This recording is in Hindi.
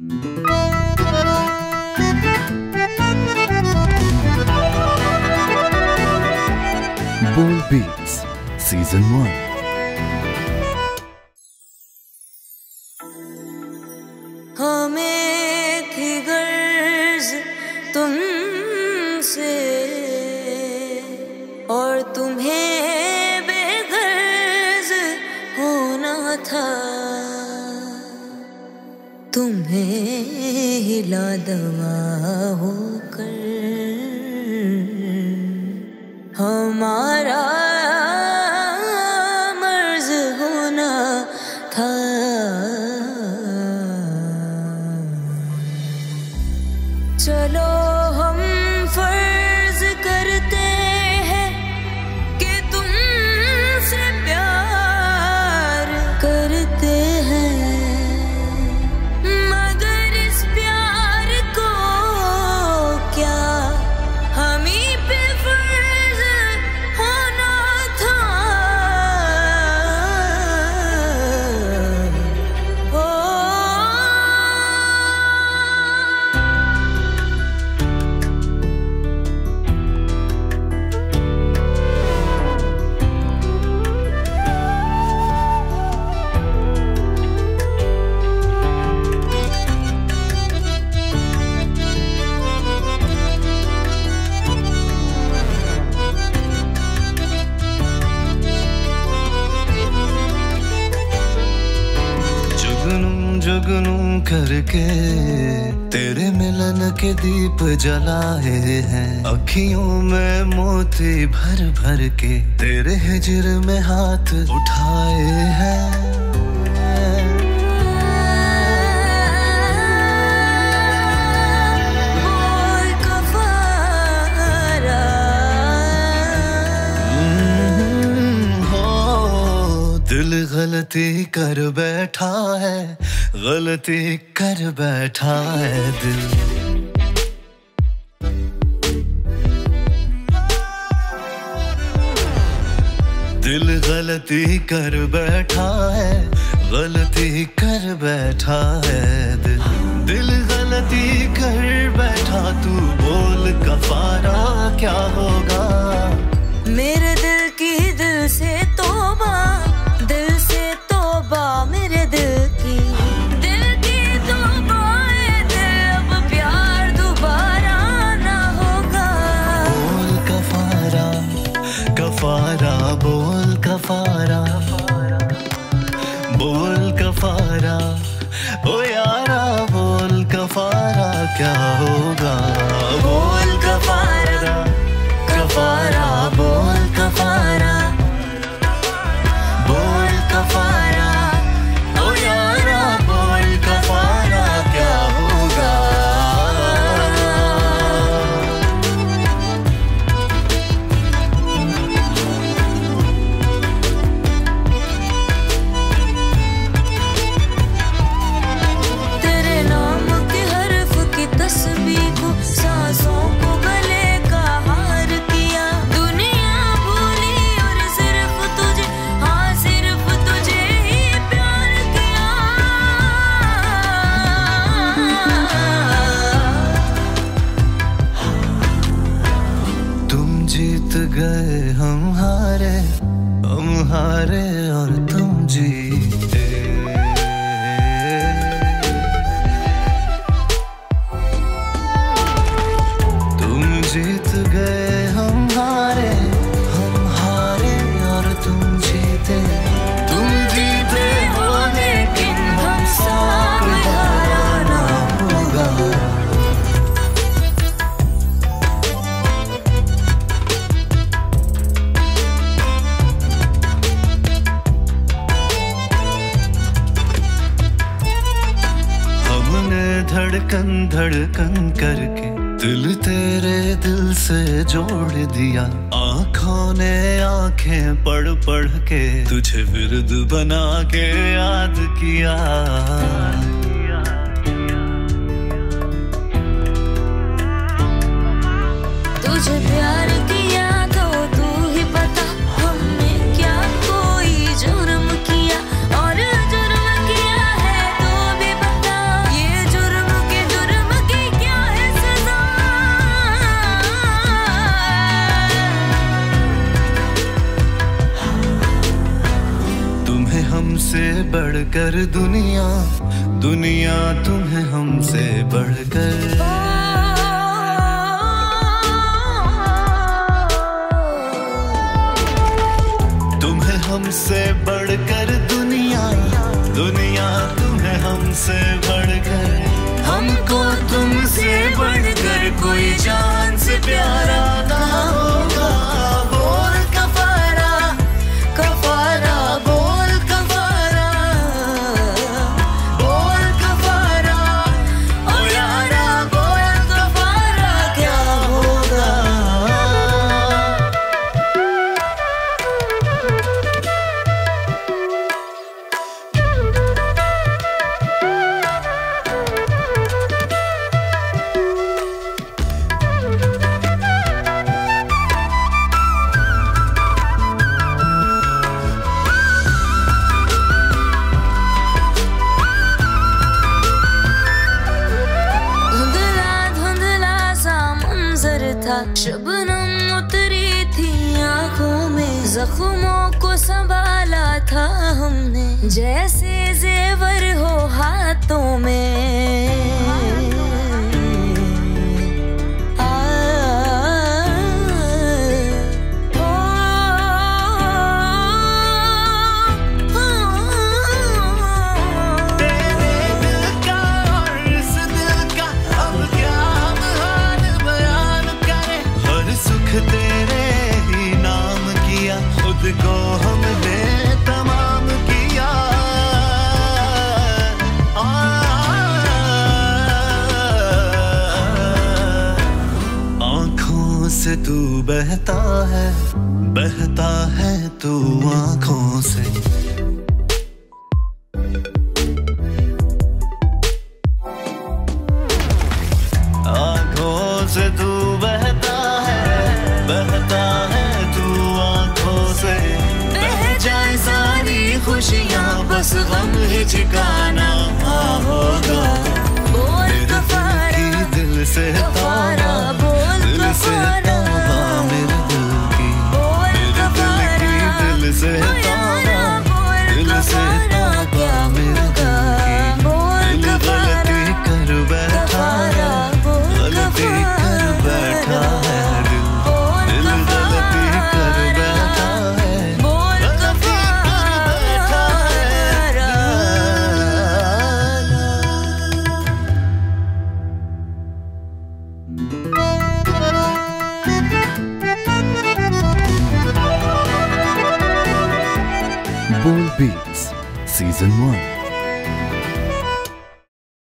Bold Beats Season 1 तुम्हें हिला दवा होकर। हमारा मर्ज था। चलो हम करके तेरे मिलन के दीप जलाए हैं। अखियों में मोती भर भर के तेरे हिजर में हाथ उठाए हैं। गलती कर बैठा है, गलती कर बैठा है दिल। दिल गलती कर बैठा है, गलती कर बैठा है दिल। दिल गलती कर बैठा, तू बोल कफारा क्या होगा कफारा बोल कफारा हम हारे हम हारे और धड़कन धड़कन करके दिल तेरे दिल से जोड़ दिया। आँखों ने आँखें पढ़ पढ़ के तुझे विरुद्ध बना के याद किया। तुझे प्यार किया बढ़कर दुनिया दुनिया तुम्हें हमसे बढ़कर। तुम्हें हमसे बढ़कर दुनिया दुनिया तुम्हें हमसे बढ़कर। हमको तुमसे बढ़कर कोई जान से प्यारा ना होगा शबनम उतरी थी आँखों में, जख्मों को संभाला था हमने। जैसे जेवर हो हाथों में। बहता है बहता है तू आँखों से। आँखों से तू बहता है बहता है तू आँखों से। बह जाए सारी खुशियाँ, बस गम ही ठिकाना